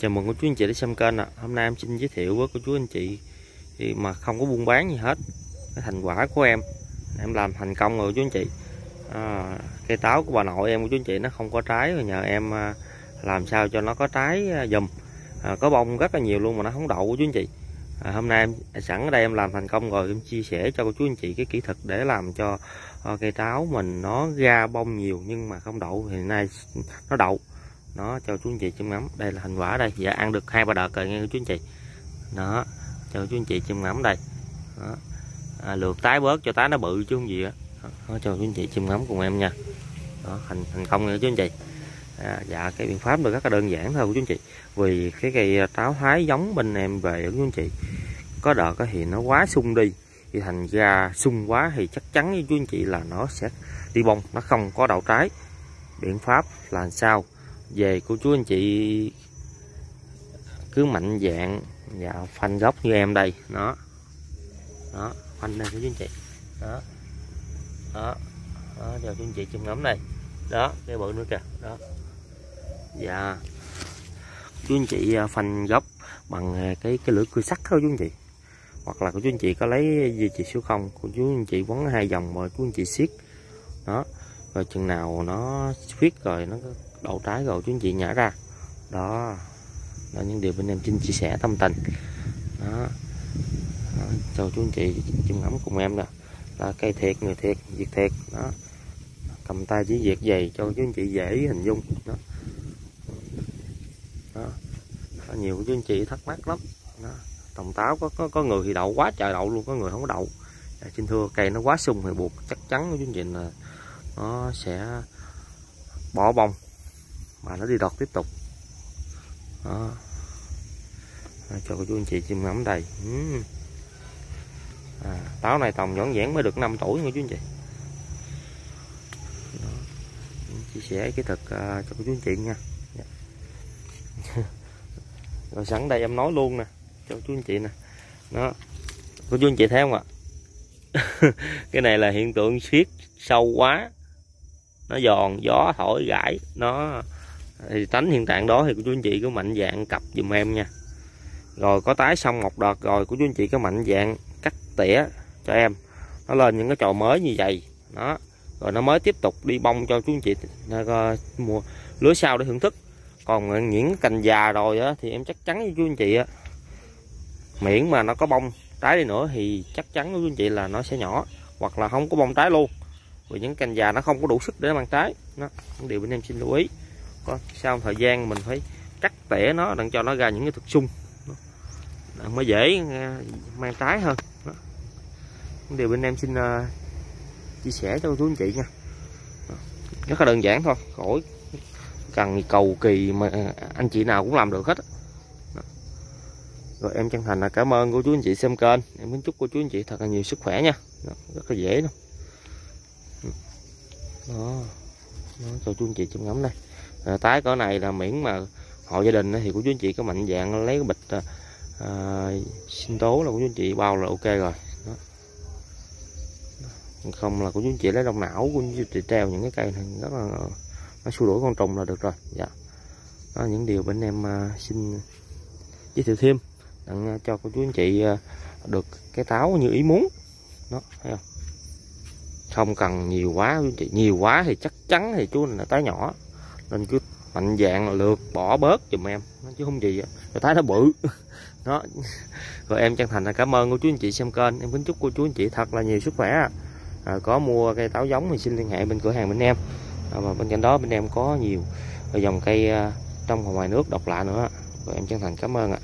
Chào mừng cô chú anh chị đã xem kênh ạ. Hôm nay em xin giới thiệu với cô chú anh chị thì mà không có buôn bán gì hết. Cái thành quả của em em làm thành công rồi cô chú anh chị. À, cây táo của bà nội em của chú anh chị nó không có trái rồi nhờ em à, làm sao cho nó có trái à, dùm. À, có bông rất là nhiều luôn mà nó không đậu của chú anh chị. À, hôm nay em sẵn ở đây em làm thành công rồi em chia sẻ cho cô chú anh chị cái kỹ thuật để làm cho à, cây táo mình nó ra bông nhiều nhưng mà không đậu thì nay nó đậu nó cho chú anh chị chim ngắm. Đây là thành quả đây. Dạ ăn được hai ba đợt rồi nghe chú anh chị. Đó cho chú anh chị chim ngắm đây. Đó. À, lượt tái bớt cho tái nó bự chứ không gì á. Đó, cho chú anh chị chim ngắm cùng em nha. Đó thành thành công nha chú anh chị. À, dạ cái biện pháp được rất là đơn giản thôi chú anh chị. Vì cái cây à, táo thái giống bên em về chú anh chị. Có đợt thì nó quá sung đi. Thì thành ra sung quá thì chắc chắn với chú anh chị là nó sẽ đi bông nó không có đậu trái. Biện pháp là sao? Về của chú anh chị cứ mạnh dạng và phanh gốc như em đây. Nó đó, phanh này của chú anh chị. Đó. Đó. Đó cho chú anh chị chung ngắm này. Đó, cái bự nữa kìa. Đó. Dạ. Chú anh chị à, phanh gốc bằng à, cái cái lưỡi cưa sắt thôi chú anh chị. Hoặc là của chú anh chị có lấy dây chị số không của chú anh chị quấn hai vòng rồi chú anh chị siết. Đó. Rồi chừng nào nó khuyết rồi nó đậu trái rồi chú anh chị nhả ra. Đó là những điều bên em xin chia sẻ tâm tình. Đó, đó. cho chú anh chị chim ngắm cùng em nè. Là cây thiệt người thiệt việc thiệt. Đó. Cầm tay chỉ việc dày cho chú anh chị dễ hình dung. Đó, đó. Có nhiều chú anh chị thắc mắc lắm. Đó. tòng táo có, có có người thì đậu quá trời đậu luôn có người không có đậu. À, xin thưa cây nó quá sung thì buộc chắc chắn chú anh chị là nó sẽ bỏ bông mà nó đi đọt tiếp tục. Đó. À, cho cô chú anh chị chim ngắm đây uhm. à, táo này tòng nhõn nhẽn mới được 5 tuổi nha chú anh chị. Đó. chia sẻ cái thực uh, cho cô chú anh chị nha. Dạ. Rồi sẵn đây em nói luôn nè cho chú anh chị nè. Đó. Cô chú anh chị thấy không ạ? Cái này là hiện tượng siết sâu quá. Nó giòn gió thổi gãi. Nó thì tránh hiện trạng đó thì của chú anh chị cứ mạnh dạng cặp dùm em nha. Rồi có tái xong một đợt rồi của chú anh chị có mạnh dạng cắt tỉa cho em. Nó lên những cái trò mới như vậy. Đó. Rồi nó mới tiếp tục đi bông cho chú anh chị ờ, ờ, mùa lứa sau để thưởng thức. Còn những cành già rồi á, thì em chắc chắn với chú anh chị á miễn mà nó có bông trái đi nữa thì chắc chắn với chú anh chị là nó sẽ nhỏ hoặc là không có bông trái luôn. Vì những cành già nó không có đủ sức để mang trái. Nó điều bên em xin lưu ý có sau thời gian mình phải cắt tỉa nó đặng cho nó ra những cái thực sung mới dễ mang trái hơn. Đó. điều bên em xin uh, chia sẻ cho chú anh chị nha. Đó. rất là đơn giản thôi khỏi cần cầu kỳ mà ờ, anh chị nào cũng làm được hết đó. rồi em chân thành là cảm ơn cô chú anh chị xem kênh. Em kính chúc cô chú anh chị thật là nhiều sức khỏe nha. Đó. rất là dễ luôn đó, đó cho chú anh chị chim ngắm đây à, tái cỡ này là miễn mà hộ gia đình thì của chú anh chị có mạnh dạng lấy cái bịch à, sinh tố là của chú anh chị bao là ok rồi. Đó. không là của chú anh chị lấy đông não của chú anh chị treo những cái cây này rất là nó xua đuổi con trùng là được rồi. Dạ. Đó là những điều bên em à, xin giới thiệu thêm tặng cho cô chú anh chị được cái táo như ý muốn. Đó thấy không? Không cần nhiều quá chú chị. Nhiều quá thì chắc chắn thì chú là tái nhỏ nên cứ mạnh dạng lượt bỏ bớt giùm em. Chứ không gì rồi thấy nó bự. Đó. Rồi em chân thành là cảm ơn cô chú anh chị xem kênh. Em kính chúc cô chú anh chị thật là nhiều sức khỏe. À, có mua cây táo giống thì xin liên hệ bên cửa hàng bên em. À, và bên cạnh đó bên em có nhiều dòng cây à, trong và ngoài nước độc lạ nữa. Rồi em chân thành cảm ơn ạ.